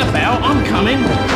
About, I'm coming.